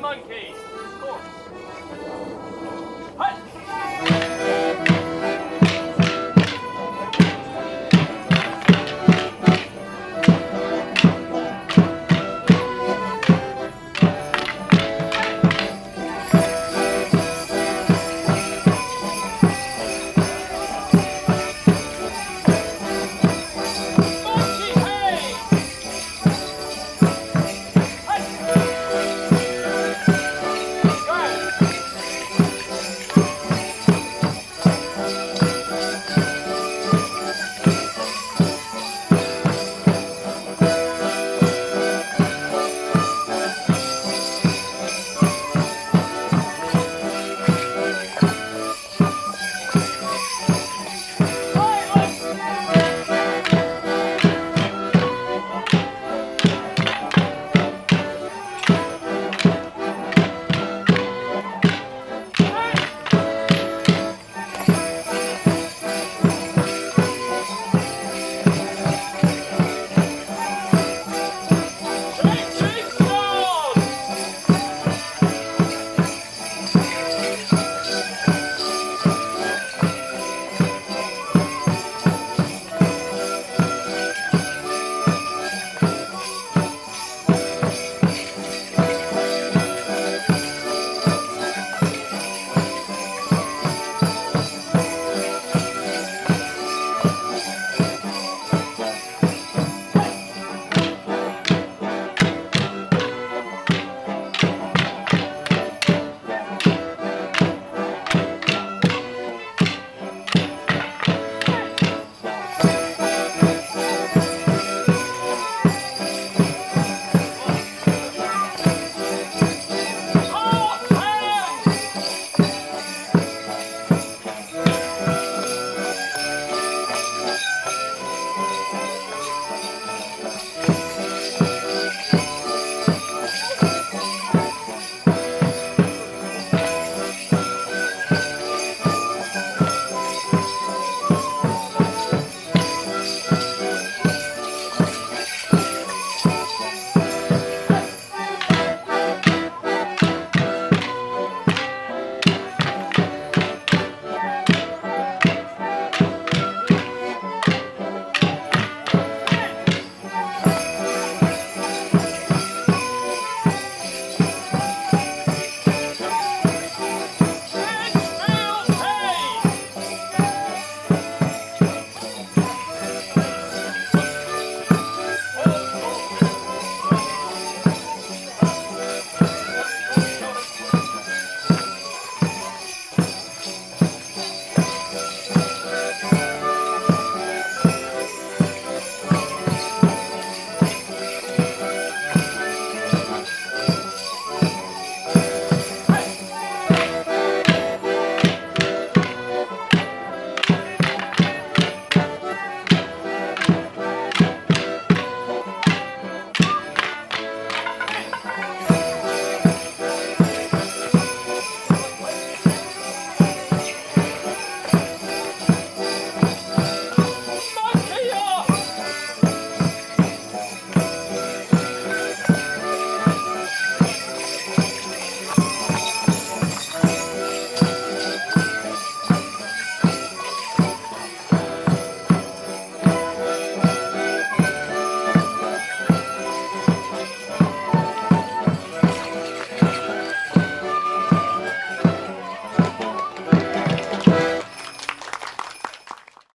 monkey!